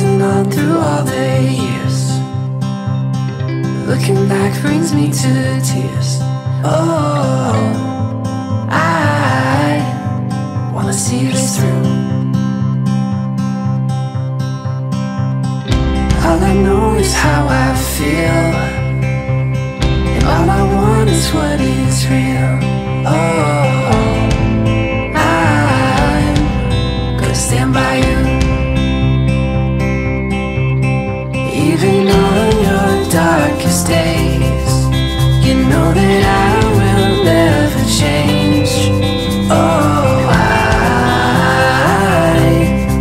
holding on through all the years. Looking back brings me to tears. Oh, I wanna see this through. All I know is how I feel, and all I even on your darkest days. You know that I will never change. Oh, I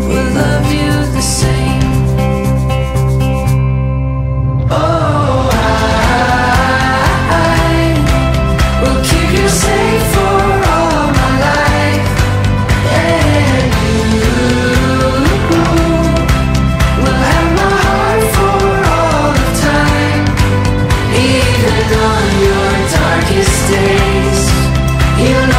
will love you the same. Oh, I will keep you safe. you know